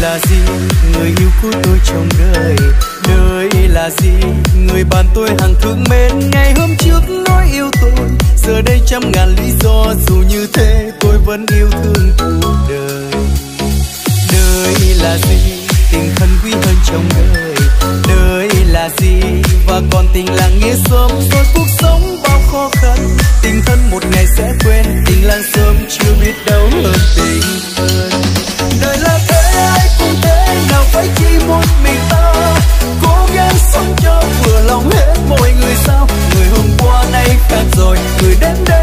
Là gì? Người yêu của tôi trong đời đời là gì? Người bạn tôi hàng thương mến, ngày hôm trước nói yêu tôi. Giờ đây trăm ngàn lý do, dù như thế tôi vẫn yêu thương cuộc đời. Đời là gì? Tình thân quý hơn trong đời. Đời là gì? Và còn tình là nghĩa sớm rồi cuộc sống bao khó khăn. Tình thân một ngày sẽ quên, tình làng sớm chưa biết đâu hơn tình ơi. them.